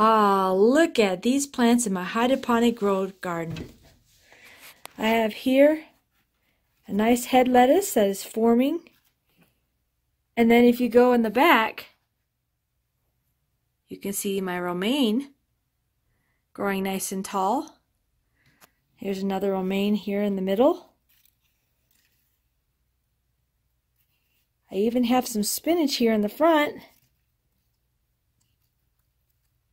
Ah, look at these plants in my hydroponic grow garden. I have here a nice head lettuce that is forming. And then if you go in the back, you can see my romaine growing nice and tall. Here's another romaine here in the middle. I even have some spinach here in the front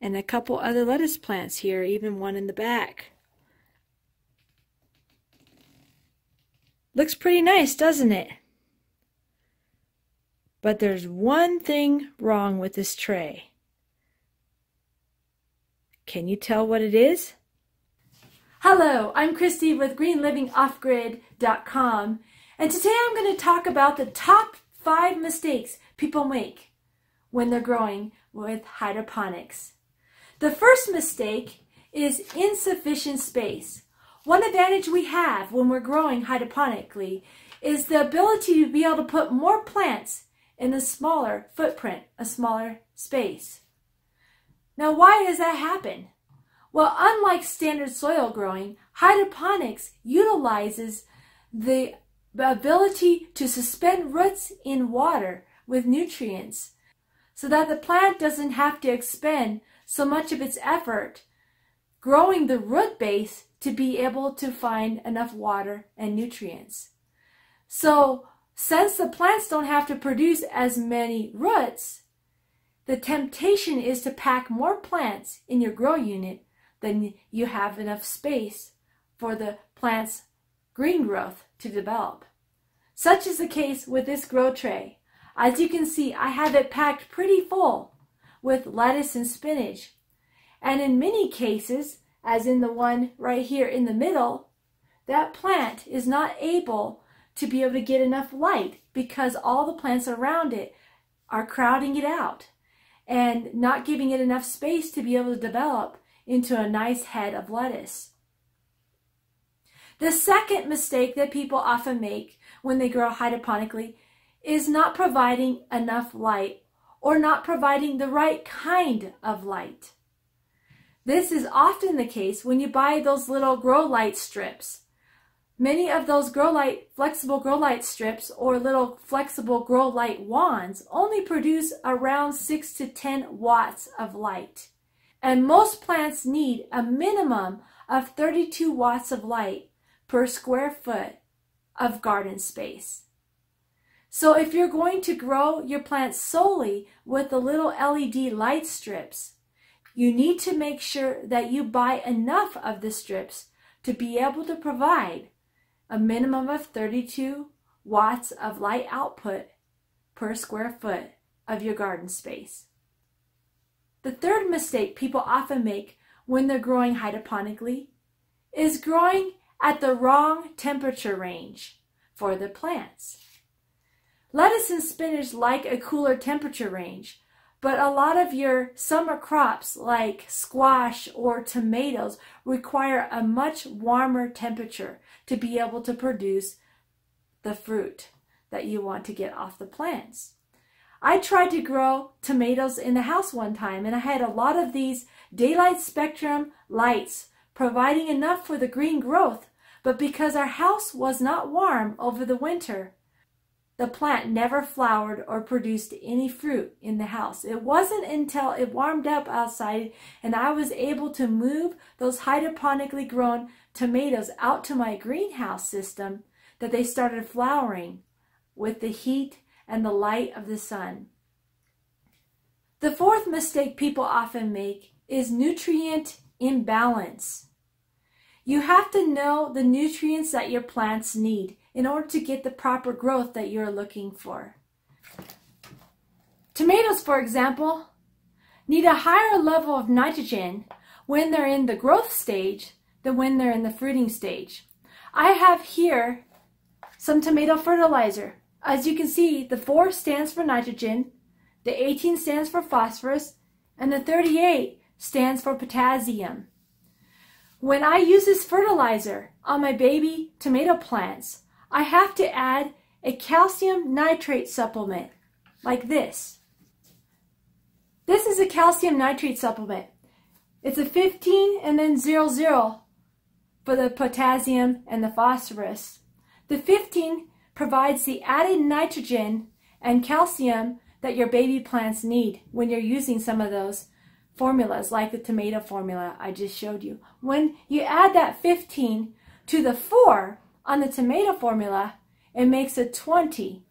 and a couple other lettuce plants here, even one in the back. Looks pretty nice, doesn't it? But there's one thing wrong with this tray. Can you tell what it is? Hello, I'm Christy with greenlivingoffgrid.com and today I'm going to talk about the top five mistakes people make when they're growing with hydroponics. The first mistake is insufficient space. One advantage we have when we're growing hydroponically is the ability to be able to put more plants in a smaller footprint, a smaller space. Now, why does that happen? Well, unlike standard soil growing, hydroponics utilizes the ability to suspend roots in water with nutrients so that the plant doesn't have to expend so much of its effort growing the root base to be able to find enough water and nutrients. So, since the plants don't have to produce as many roots, the temptation is to pack more plants in your grow unit than you have enough space for the plant's green growth to develop. Such is the case with this grow tray. As you can see, I have it packed pretty full with lettuce and spinach. And in many cases, as in the one right here in the middle, that plant is not able to be able to get enough light because all the plants around it are crowding it out and not giving it enough space to be able to develop into a nice head of lettuce. The second mistake that people often make when they grow hydroponically is not providing enough light or not providing the right kind of light. This is often the case when you buy those little grow light strips. Many of those grow light, flexible grow light strips or little flexible grow light wands only produce around 6 to 10 watts of light. And most plants need a minimum of 32 watts of light per square foot of garden space. So if you're going to grow your plants solely with the little LED light strips, you need to make sure that you buy enough of the strips to be able to provide a minimum of 32 watts of light output per square foot of your garden space. The third mistake people often make when they're growing hydroponically is growing at the wrong temperature range for the plants. Lettuce and spinach like a cooler temperature range, but a lot of your summer crops like squash or tomatoes require a much warmer temperature to be able to produce the fruit that you want to get off the plants. I tried to grow tomatoes in the house one time and I had a lot of these daylight spectrum lights providing enough for the green growth, but because our house was not warm over the winter, the plant never flowered or produced any fruit in the house. It wasn't until it warmed up outside and I was able to move those hydroponically grown tomatoes out to my greenhouse system that they started flowering with the heat and the light of the sun. The fourth mistake people often make is nutrient imbalance. You have to know the nutrients that your plants need in order to get the proper growth that you're looking for. Tomatoes, for example, need a higher level of nitrogen when they're in the growth stage than when they're in the fruiting stage. I have here some tomato fertilizer. As you can see, the 4 stands for nitrogen, the 18 stands for phosphorus, and the 38 stands for potassium. When I use this fertilizer on my baby tomato plants, I have to add a calcium nitrate supplement like this. This is a calcium nitrate supplement. It's a 15 and then 0, 0 for the potassium and the phosphorus. The 15 provides the added nitrogen and calcium that your baby plants need when you're using some of those formulas like the tomato formula I just showed you. When you add that 15 to the 4 on the tomato formula, it makes a 20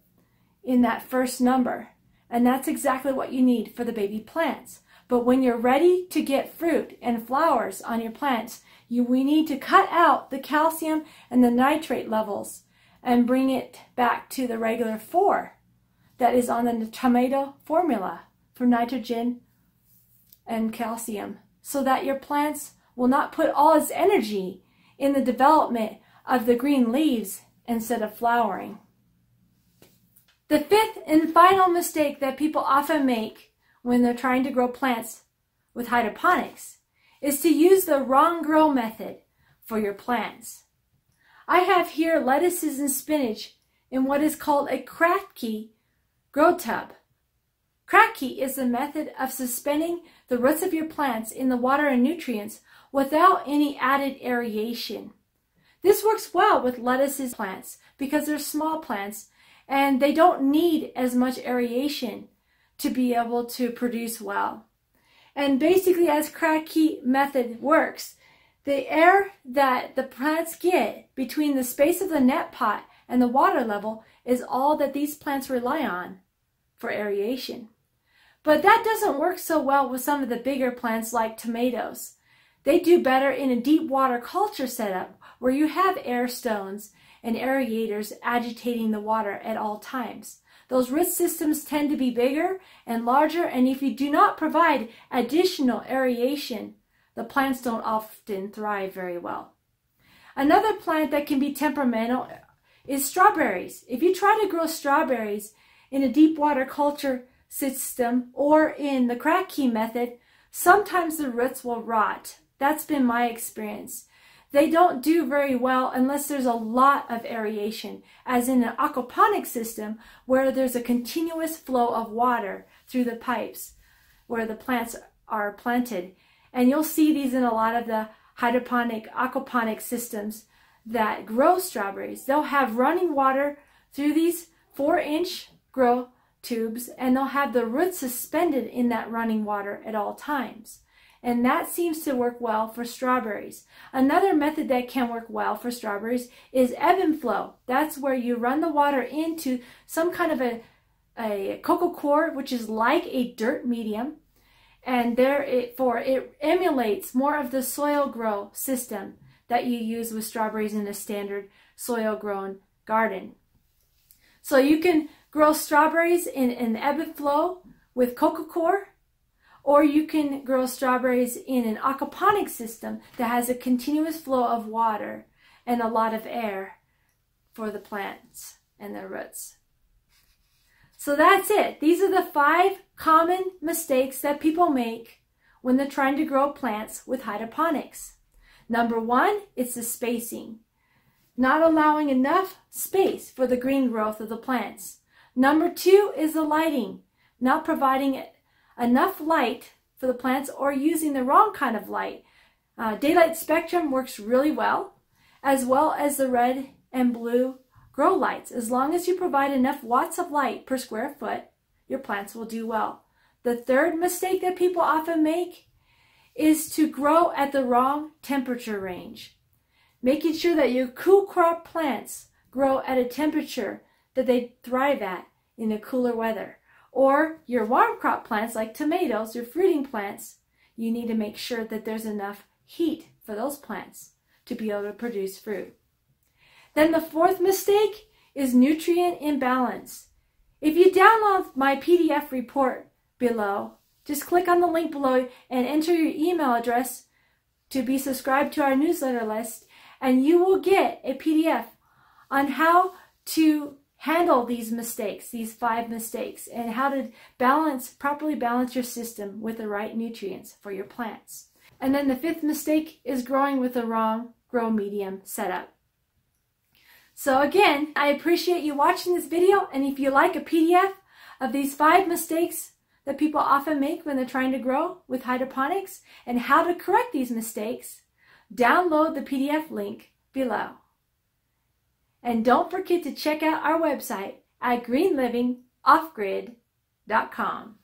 in that first number. And that's exactly what you need for the baby plants. But when you're ready to get fruit and flowers on your plants, you, we need to cut out the calcium and the nitrate levels and bring it back to the regular 4 that is on the tomato formula for nitrogen and calcium so that your plants will not put all its energy in the development of the green leaves instead of flowering. The fifth and final mistake that people often make when they're trying to grow plants with hydroponics is to use the wrong grow method for your plants. I have here lettuces and spinach in what is called a Kratky grow tub. Kratky is the method of suspending the roots of your plants in the water and nutrients without any added aeration. This works well with lettuces plants because they're small plants and they don't need as much aeration to be able to produce well. And basically as Kratky method works, the air that the plants get between the space of the net pot and the water level is all that these plants rely on for aeration. But that doesn't work so well with some of the bigger plants like tomatoes. They do better in a deep water culture setup where you have air stones and aerators agitating the water at all times. Those root systems tend to be bigger and larger, and if you do not provide additional aeration, the plants don't often thrive very well. Another plant that can be temperamental is strawberries. If you try to grow strawberries in a deep water culture system or in the Kratky method, sometimes the roots will rot. That's been my experience. They don't do very well unless there's a lot of aeration, as in an aquaponic system where there's a continuous flow of water through the pipes where the plants are planted. And you'll see these in a lot of the hydroponic, aquaponic systems that grow strawberries. They'll have running water through these four inch grow tubes and they'll have the roots suspended in that running water at all times. And that seems to work well for strawberries. Another method that can work well for strawberries is ebb and flow. That's where you run the water into some kind of a, a coco coir, which is like a dirt medium. And therefore, it emulates more of the soil grow system that you use with strawberries in a standard soil grown garden. So you can grow strawberries in an ebb and flow with coco coir, or you can grow strawberries in an aquaponic system that has a continuous flow of water and a lot of air for the plants and their roots. So that's it. These are the five common mistakes that people make when they're trying to grow plants with hydroponics. Number one, it's the spacing. Not allowing enough space for the green growth of the plants. Number two is the lighting, not providing enough light for the plants or using the wrong kind of light. Uh, daylight spectrum works really well, as well as the red and blue grow lights. As long as you provide enough watts of light per square foot, your plants will do well. The third mistake that people often make is to grow at the wrong temperature range. Making sure that your cool crop plants grow at a temperature that they thrive at in the cooler weather. Or your warm crop plants like tomatoes, your fruiting plants, you need to make sure that there's enough heat for those plants to be able to produce fruit. Then the fourth mistake is nutrient imbalance. If you download my PDF report below, just click on the link below and enter your email address to be subscribed to our newsletter list, and you will get a PDF on how to handle these mistakes, these five mistakes, and how to balance, properly balance your system with the right nutrients for your plants. And then the fifth mistake is growing with the wrong grow medium setup. So again, I appreciate you watching this video, and if you like a PDF of these five mistakes that people often make when they're trying to grow with hydroponics and how to correct these mistakes, download the PDF link below. And don't forget to check out our website at greenlivingoffgrid.com.